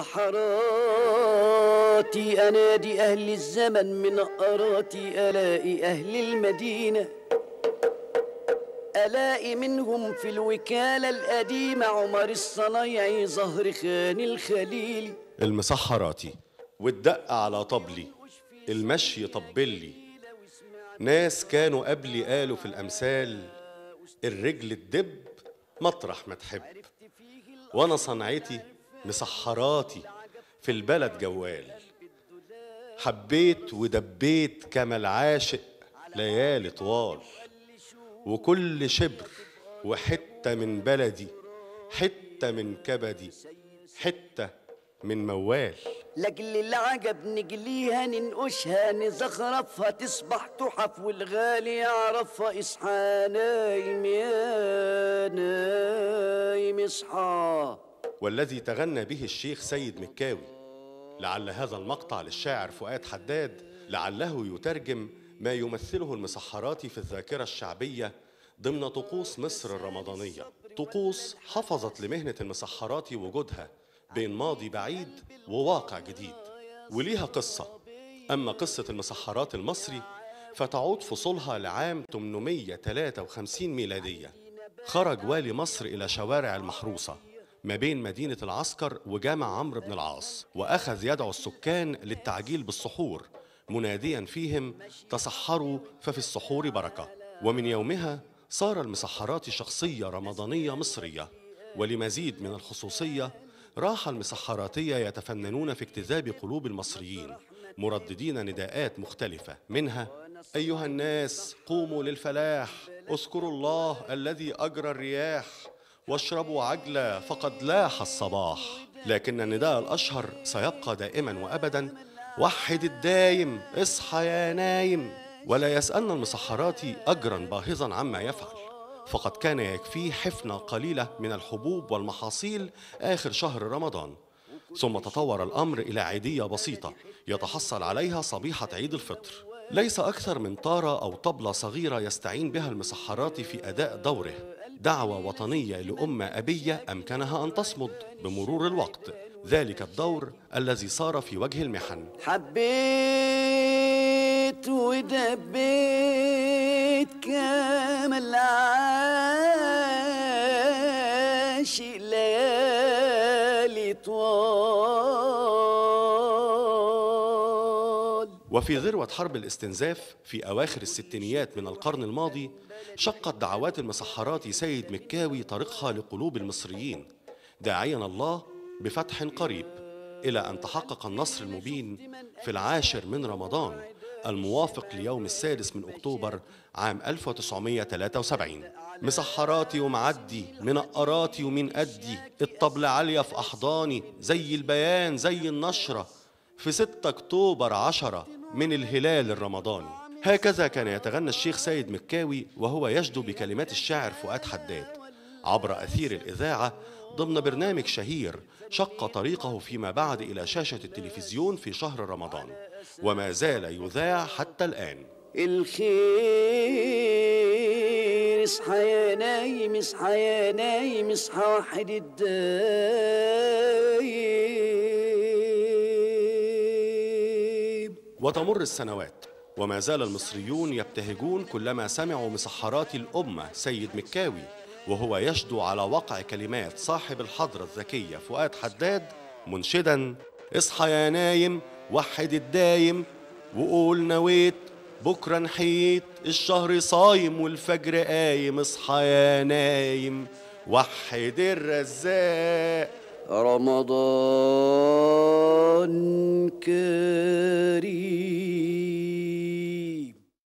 مسحراتي أنادي أهل الزمن من أراتي ألاقي أهل المدينة. ألاقي منهم في الوكالة القديمة عمر الصنايعي ظهر خان الخليلي المسحراتي والدق على طبلي المشي طبلي. ناس كانوا قبلي قالوا في الأمثال الرجل تدب مطرح ما تحب. وأنا صنعتي مسحراتي في البلد جوال. حبيت ودبيت كما العاشق ليالي طوال. وكل شبر وحتة من بلدي حتة من كبدي حتة من موال. لأجل العجب نجليها ننقشها نزخرفها تصبح تحف والغالي يعرفها. اصحى نايم يا نايم اصحى. والذي تغنى به الشيخ سيد مكاوي. لعل هذا المقطع للشاعر فؤاد حداد لعله يترجم ما يمثله المسحراتي في الذاكرة الشعبية ضمن طقوس مصر الرمضانية. طقوس حفظت لمهنة المسحراتي وجودها بين ماضي بعيد وواقع جديد. وليها قصة. أما قصة المسحرات المصري فتعود فصولها لعام 853 ميلادية. خرج والي مصر إلى شوارع المحروسة. ما بين مدينة العسكر وجامع عمرو بن العاص وأخذ يدعو السكان للتعجيل بالسحور. مناديا فيهم تصحروا ففي السحور بركة. ومن يومها صار المسحرات شخصية رمضانية مصرية. ولمزيد من الخصوصية راح المسحراتية يتفننون في اجتذاب قلوب المصريين مرددين نداءات مختلفة منها أيها الناس قوموا للفلاح اذكروا الله الذي أجرى الرياح. واشربوا عجلة فقد لاح الصباح. لكن النداء الأشهر سيبقى دائما وأبدا. وحد الدايم اصحى يا نايم. ولا يسألنا المسحراتي أجرا باهظا عما يفعل. فقد كان يكفيه حفنة قليلة من الحبوب والمحاصيل آخر شهر رمضان. ثم تطور الأمر إلى عيدية بسيطة يتحصل عليها صبيحة عيد الفطر. ليس أكثر من طارة أو طبلة صغيرة يستعين بها المسحرات في أداء دوره. دعوة وطنية لأمة أبية أمكنها أن تصمد بمرور الوقت. ذلك الدور الذي صار في وجه المحن. حبيت ودبيت كما العاشق ليالي طوال. وفي ذروة حرب الاستنزاف في أواخر الستينيات من القرن الماضي شقت دعوات المسحرات سيد مكاوي طريقها لقلوب المصريين. داعيا الله بفتح قريب إلى أن تحقق النصر المبين في العاشر من رمضان الموافق ليوم السادس من أكتوبر عام 1973 مسحراتي ومعدي منقراتي ومن أدي الطبل عالية في أحضاني زي البيان زي النشرة. في 6 أكتوبر عشرة من الهلال الرمضاني. هكذا كان يتغنى الشيخ سيد مكاوي وهو يجدو بكلمات الشاعر فؤاد حداد. عبر أثير الإذاعة ضمن برنامج شهير شق طريقه فيما بعد إلى شاشة التلفزيون في شهر رمضان. وما زال يذاع حتى الآن. الخير اصحى يا نايم اصحى يا نايم اصحى وحد الدايم. وتمر السنوات وما زال المصريون يبتهجون كلما سمعوا مسحرات الأمة سيد مكاوي. وهو يشدو على وقع كلمات صاحب الحضرة الذكية فؤاد حداد منشدا اصحى يا نايم وحد الدايم وقول نويت بكرة نحيت الشهر صايم والفجر قايم. اصحى يا نايم وحد الرزاق. رمضان كريم.